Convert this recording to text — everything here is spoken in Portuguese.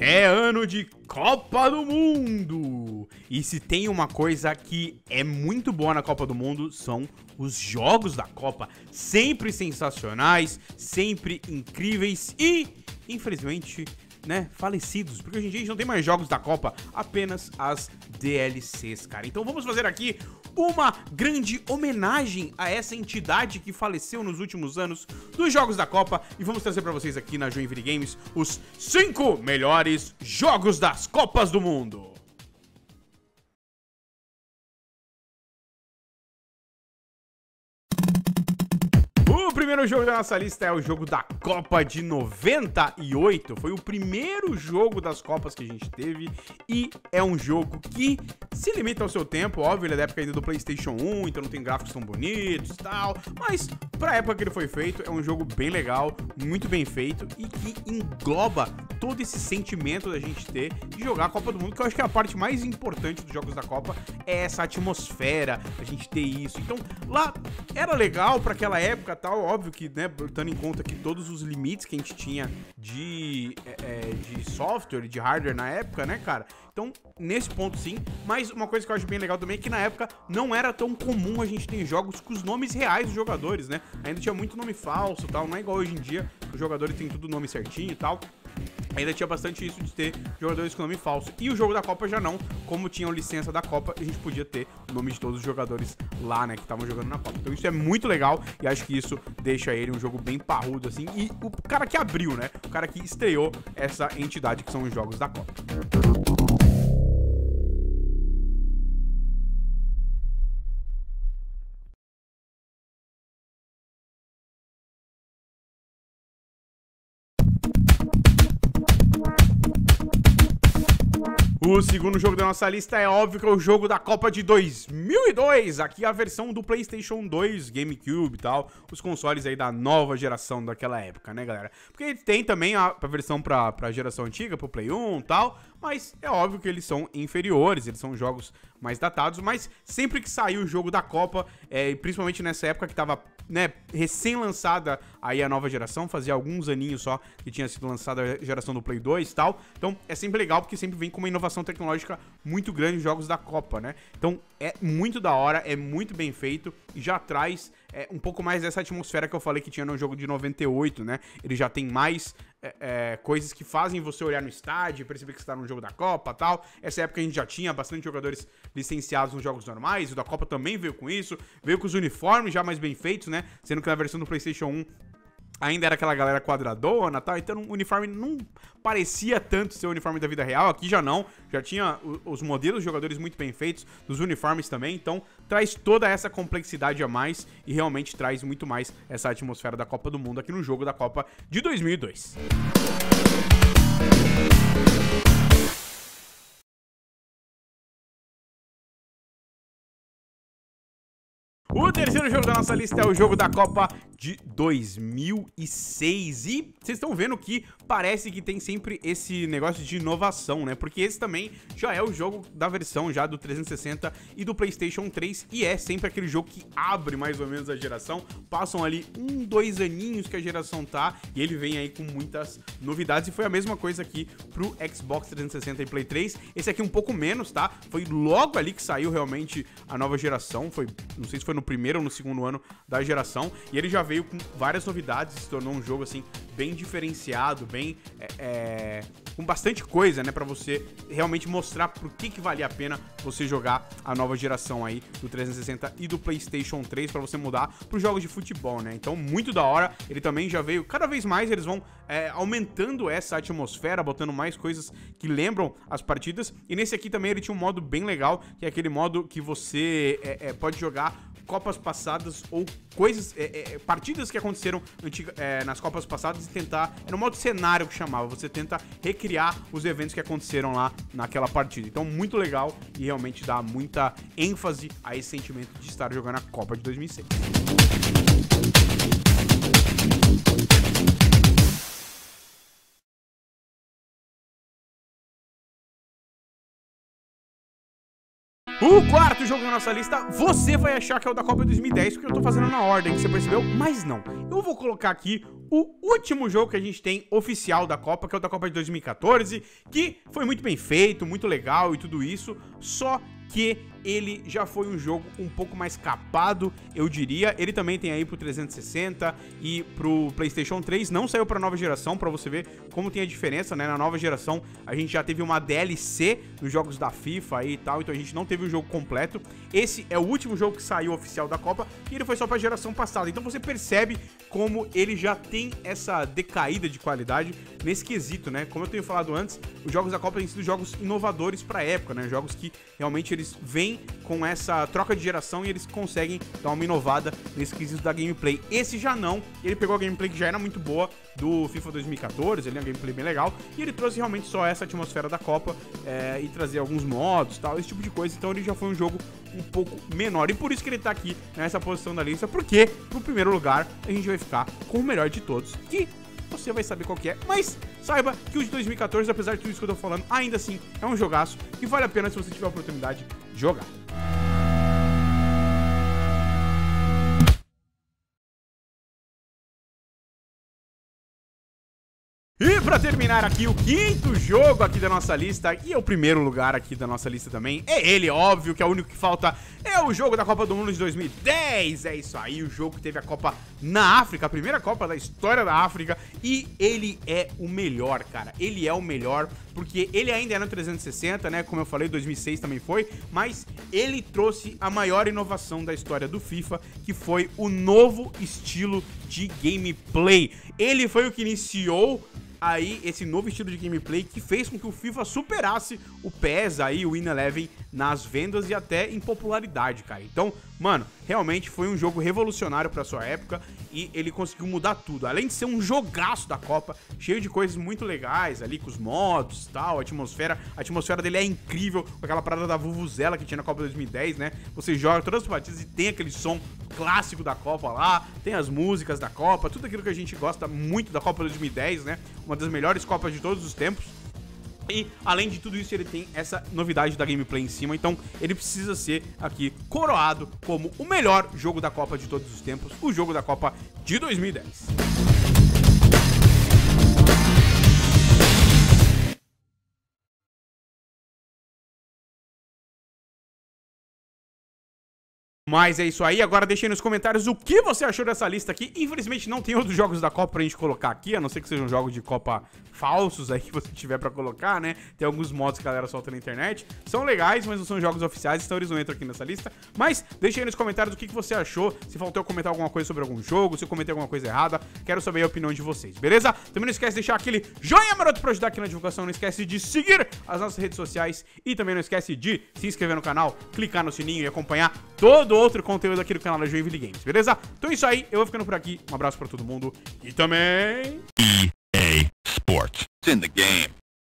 É ano de Copa do Mundo! E se tem uma coisa que é muito boa na Copa do Mundo, são os jogos da Copa. Sempre sensacionais, sempre incríveis e, infelizmente, né, falecidos, porque hoje em dia a gente não tem mais jogos da Copa, apenas as DLCs, cara. Então vamos fazer aqui uma grande homenagem a essa entidade que faleceu nos últimos anos dos jogos da Copa e vamos trazer para vocês aqui na Joinville Games os 5 melhores jogos das Copas do Mundo. Primeiro jogo da nossa lista é o jogo da Copa de 98. Foi o primeiro jogo das Copas que a gente teve e é um jogo que se limita ao seu tempo. Óbvio, ele é da época ainda do PlayStation 1, então não tem gráficos tão bonitos e tal. Mas pra época que ele foi feito, é um jogo bem legal, muito bem feito e que engloba todo esse sentimento da gente ter de jogar a Copa do Mundo, que eu acho que é a parte mais importante dos jogos da Copa, é essa atmosfera, a gente ter isso. Então, lá era legal para aquela época tal, óbvio que, né, tendo em conta que todos os limites que a gente tinha de, é, é, de software, de hardware na época, né, cara? Então, nesse ponto sim, mas uma coisa que eu acho bem legal também é que na época não era tão comum a gente ter jogos com os nomes reais dos jogadores, né? Ainda tinha muito nome falso tal, não é igual hoje em dia, os jogadores têm tudo nome certinho e tal. Ainda tinha bastante isso de ter jogadores com nome falso. E o jogo da Copa já não, como tinham licença da Copa, a gente podia ter o nome de todos os jogadores lá, né, que estavam jogando na Copa. Então isso é muito legal e acho que isso deixa ele um jogo bem parrudo, assim. E o cara que abriu, né, o cara que estreou essa entidade que são os jogos da Copa. O segundo jogo da nossa lista é óbvio que é o jogo da Copa de 2002. Aqui a versão do PlayStation 2, GameCube e tal. Os consoles aí da nova geração daquela época, né, galera? Porque tem também a, a versão pra, pra geração antiga, pro Play 1 e tal. Mas é óbvio que eles são inferiores, eles são jogos mais datados. Mas sempre que saiu o jogo da Copa, é, principalmente nessa época que tava né, recém-lançada aí a nova geração, fazia alguns aninhos só que tinha sido lançada a geração do Play 2 e tal. Então é sempre legal porque sempre vem com uma inovação tecnológica muito grande em jogos da Copa, né? Então é muito da hora, é muito bem feito e já traz é, um pouco mais dessa atmosfera que eu falei que tinha no jogo de 98, né? Ele já tem mais é, é, coisas que fazem você olhar no estádio perceber que você tá no jogo da Copa tal. Essa época a gente já tinha bastante jogadores licenciados nos jogos normais, o da Copa também veio com isso, veio com os uniformes já mais bem feitos, né? Sendo que na versão do PlayStation 1 ainda era aquela galera quadradona tal, então o uniforme não parecia tanto ser o uniforme da vida real, aqui já não, já tinha os modelos de jogadores muito bem feitos, dos uniformes também, então traz toda essa complexidade a mais e realmente traz muito mais essa atmosfera da Copa do Mundo aqui no jogo da Copa de 2002. O terceiro jogo da nossa lista é o jogo da Copa de 2006 e vocês estão vendo que parece que tem sempre esse negócio de inovação, né? Porque esse também já é o jogo da versão já do 360 e do PlayStation 3 e é sempre aquele jogo que abre mais ou menos a geração. Passam ali um, dois aninhos que a geração tá e ele vem aí com muitas novidades e foi a mesma coisa aqui pro Xbox 360 e Play 3. Esse aqui um pouco menos, tá? Foi logo ali que saiu realmente a nova geração, foi, não sei se foi no primeiro ou no segundo ano da geração. E ele já veio com várias novidades, se tornou um jogo assim bem diferenciado, bem é, é, com bastante coisa, né, para você realmente mostrar por que que vale a pena você jogar a nova geração aí do 360 e do PlayStation 3 para você mudar para jogos de futebol, né? Então muito da hora. Ele também já veio cada vez mais eles vão é, aumentando essa atmosfera, botando mais coisas que lembram as partidas. E nesse aqui também ele tinha um modo bem legal, que é aquele modo que você é, é, pode jogar Copas passadas ou coisas, é, é, partidas que aconteceram é, nas Copas passadas e tentar. Era um modo cenário que chamava. Você tenta recriar os eventos que aconteceram lá naquela partida. Então, muito legal e realmente dá muita ênfase a esse sentimento de estar jogando a Copa de 2006. O quarto jogo da nossa lista, você vai achar que é o da Copa 2010, porque eu tô fazendo na ordem, você percebeu? Mas não. Eu vou colocar aqui o último jogo que a gente tem oficial da Copa, que é o da Copa de 2014, que foi muito bem feito, muito legal e tudo isso, só que ele já foi um jogo um pouco mais capado, eu diria. Ele também tem aí pro 360 e pro PlayStation 3. Não saiu pra nova geração, pra você ver como tem a diferença, né? Na nova geração a gente já teve uma DLC nos jogos da FIFA aí e tal, então a gente não teve o jogo completo. Esse é o último jogo que saiu oficial da Copa e ele foi só pra geração passada. Então você percebe como ele já tem essa decaída de qualidade nesse quesito, né? Como eu tenho falado antes, os jogos da Copa têm sido jogos inovadores pra época, né? Jogos que realmente eles vêm com essa troca de geração e eles conseguem dar uma inovada nesse quesito da gameplay. Esse já não, ele pegou a gameplay que já era muito boa do FIFA 2014, ele é uma gameplay bem legal, e ele trouxe realmente só essa atmosfera da Copa é, e trazer alguns modos tal, esse tipo de coisa, então ele já foi um jogo um pouco menor, e por isso que ele tá aqui nessa posição da lista, porque pro primeiro lugar a gente vai ficar com o melhor de todos, que você vai saber qual que é. Mas saiba que o de 2014, apesar de tudo isso que eu tô falando, ainda assim é um jogaço e vale a pena se você tiver a oportunidade de E pra terminar aqui, o quinto jogo aqui da nossa lista, e é o primeiro lugar aqui da nossa lista também, é ele, óbvio, que é o único que falta, é o jogo da Copa do Mundo de 2010. É isso aí, o jogo que teve a Copa na África, a primeira Copa da história da África, e ele é o melhor, cara. Ele é o melhor, porque ele ainda é no 360, né, como eu falei, 2006 também foi, mas ele trouxe a maior inovação da história do FIFA, que foi o novo estilo de gameplay. Ele foi o que iniciou aí esse novo estilo de gameplay que fez com que o FIFA superasse o PES aí, o Win Eleven nas vendas e até em popularidade, cara. Então, mano, realmente foi um jogo revolucionário para sua época e ele conseguiu mudar tudo. Além de ser um jogaço da Copa, cheio de coisas muito legais ali, com os modos tal, a atmosfera. A atmosfera dele é incrível, aquela parada da Vuvuzela que tinha na Copa 2010, né? Você joga todas as partidas e tem aquele som clássico da Copa lá, tem as músicas da Copa, tudo aquilo que a gente gosta muito da Copa 2010, né? Uma das melhores Copas de todos os tempos. E, além de tudo isso, ele tem essa novidade da gameplay em cima, então ele precisa ser aqui coroado como o melhor jogo da Copa de todos os tempos, o jogo da Copa de 2010. Mas é isso aí, agora deixe aí nos comentários o que você achou dessa lista aqui. Infelizmente não tem outros jogos da Copa pra gente colocar aqui, a não ser que sejam jogos de Copa falsos aí que você tiver pra colocar, né? Tem alguns mods que a galera solta na internet. São legais, mas não são jogos oficiais, então eles não entram aqui nessa lista. Mas deixe aí nos comentários o que você achou, se faltou eu comentar alguma coisa sobre algum jogo, se eu comentei alguma coisa errada. Quero saber a opinião de vocês, beleza? Também não esquece de deixar aquele joinha maroto pra ajudar aqui na divulgação, não esquece de seguir as nossas redes sociais e também não esquece de se inscrever no canal, clicar no sininho e acompanhar todo todo outro conteúdo aqui do canal da Joinville Games, beleza? Então é isso aí, eu vou ficando por aqui. Um abraço pra todo mundo e também... EA Sports. It's in the game.